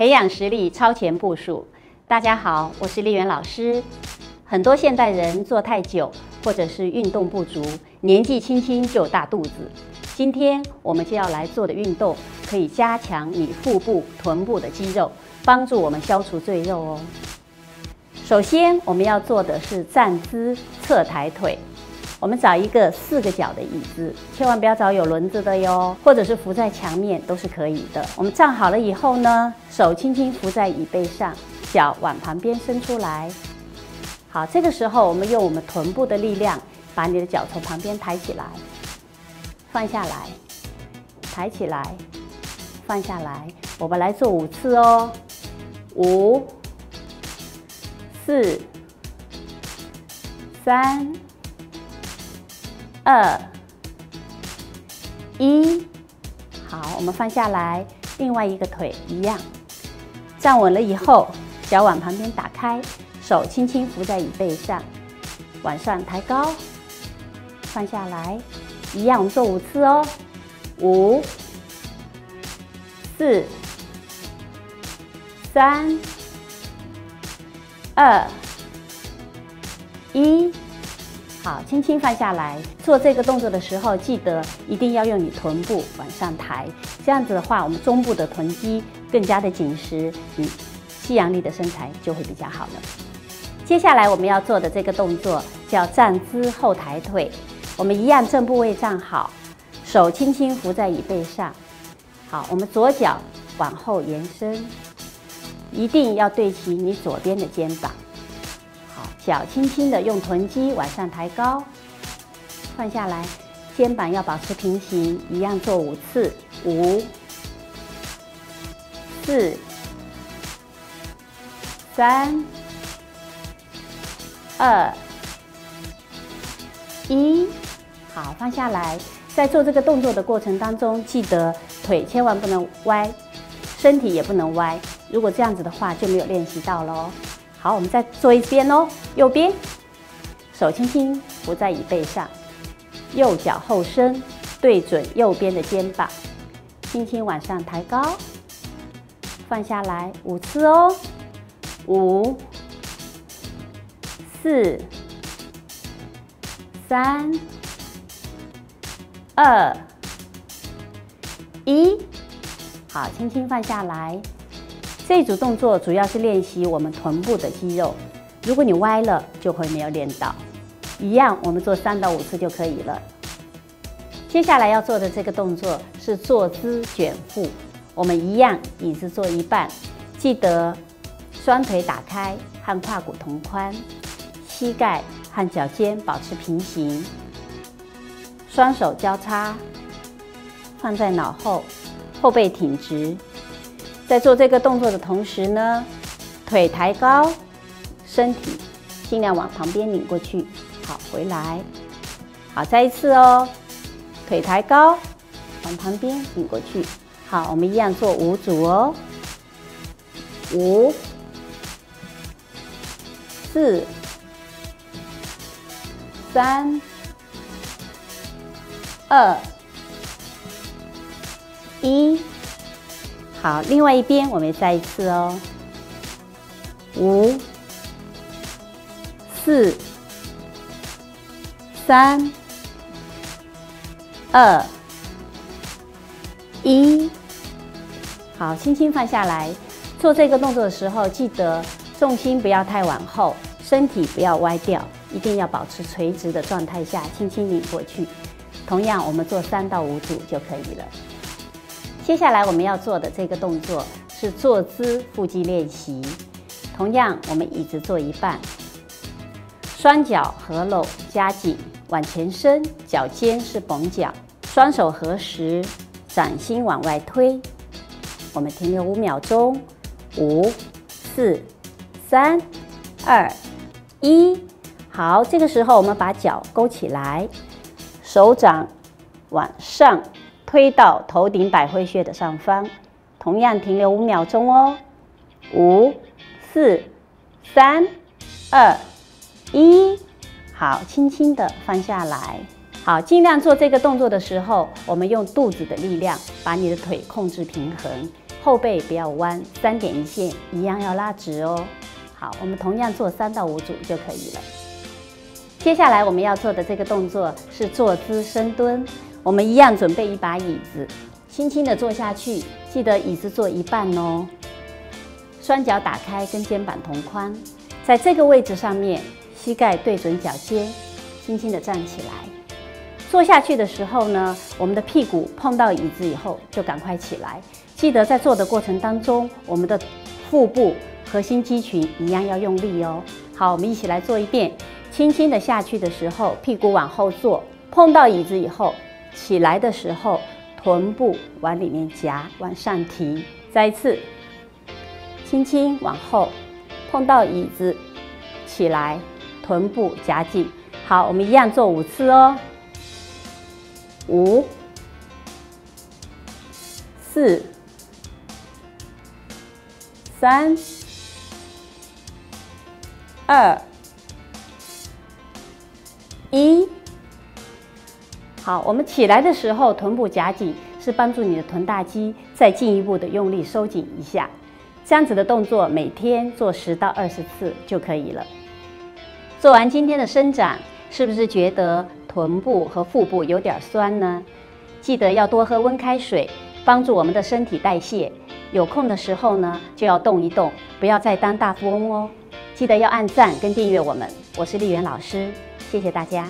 培养实力，超前部署。大家好，我是丽媛老师。很多现代人坐太久，或者是运动不足，年纪轻轻就大肚子。今天我们就要来做的运动，可以加强你腹部、臀部的肌肉，帮助我们消除赘肉哦。首先，我们要做的是站姿侧抬腿。我们找一个四个脚的椅子，千万不要找有轮子的哟，或者是扶在墙面都是可以的。我们站好了以后呢，手轻轻扶在椅背上，脚往旁边伸出来。好，这个时候我们用我们臀部的力量，把你的脚从旁边抬起来，放下来，抬起来，放下来。我们来做五次哦，五、四、三。二一，好，我们放下来，另外一个腿一样，站稳了以后，脚往旁边打开，手轻轻扶在椅背上，往上抬高，放下来，一样，我们做五次哦，五、四、三、二、一。好，轻轻放下来。做这个动作的时候，记得一定要用你臀部往上抬，这样子的话，我们中部的臀肌更加的紧实，你吸阳力的身材就会比较好了。接下来我们要做的这个动作叫站姿后抬腿。我们一样正部位站好，手轻轻扶在椅背上。好，我们左脚往后延伸，一定要对齐你左边的肩膀。脚轻轻的用臀肌往上抬高，放下来，肩膀要保持平行，一样做五次，五、四、三、二、一，好，放下来。在做这个动作的过程当中，记得腿千万不能歪，身体也不能歪。如果这样子的话，就没有练习到喽。好，我们再做一遍哦。右边，手轻轻扶在椅背上，右脚后伸，对准右边的肩膀，轻轻往上抬高，放下来五次哦。五、四、三、二、一，好，轻轻放下来。这一组动作主要是练习我们臀部的肌肉，如果你歪了，就会没有练到。一样，我们做三到五次就可以了。接下来要做的这个动作是坐姿卷腹，我们一样，椅子坐一半，记得双腿打开和胯骨同宽，膝盖和脚尖保持平行，双手交叉放在脑后，后背挺直。在做这个动作的同时呢，腿抬高，身体尽量往旁边拧过去。好，回来。好，再一次哦，腿抬高，往旁边拧过去。好，我们一样做五组哦，五、四、三、二、一。好，另外一边我们再一次哦，五、四、三、二、一。好，轻轻放下来。做这个动作的时候，记得重心不要太往后，身体不要歪掉，一定要保持垂直的状态下，轻轻拧过去。同样，我们做三到五组就可以了。接下来我们要做的这个动作是坐姿腹肌练习。同样，我们椅子坐一半，双脚合拢夹紧，往前伸，脚尖是绷脚，双手合十，掌心往外推。我们停留五秒钟，五、四、三、二、一。好，这个时候我们把脚勾起来，手掌往上。推到头顶百会穴的上方，同样停留五秒钟哦。五、四、三、二、一，好，轻轻的放下来。好，尽量做这个动作的时候，我们用肚子的力量把你的腿控制平衡，后背不要弯，三点一线一样要拉直哦。好，我们同样做三到五组就可以了。接下来我们要做的这个动作是坐姿深蹲，我们一样准备一把椅子，轻轻的坐下去，记得椅子坐一半哦。双脚打开，跟肩膀同宽，在这个位置上面，膝盖对准脚尖，轻轻的站起来。坐下去的时候呢，我们的屁股碰到椅子以后就赶快起来。记得在做的过程当中，我们的腹部。核心肌群一样要用力哦。好，我们一起来做一遍。轻轻的下去的时候，屁股往后坐，碰到椅子以后，起来的时候，臀部往里面夹，往上提。再一次，轻轻往后，碰到椅子，起来，臀部夹紧。好，我们一样做五次哦。五、四、三。二一，好，我们起来的时候，臀部夹紧，是帮助你的臀大肌再进一步的用力收紧一下。这样子的动作，每天做十到二十次就可以了。做完今天的伸展，是不是觉得臀部和腹部有点酸呢？记得要多喝温开水，帮助我们的身体代谢。有空的时候呢，就要动一动，不要再当大富翁哦。记得要按赞跟订阅我们，我是丽媛老师，谢谢大家。